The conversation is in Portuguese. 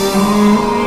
Música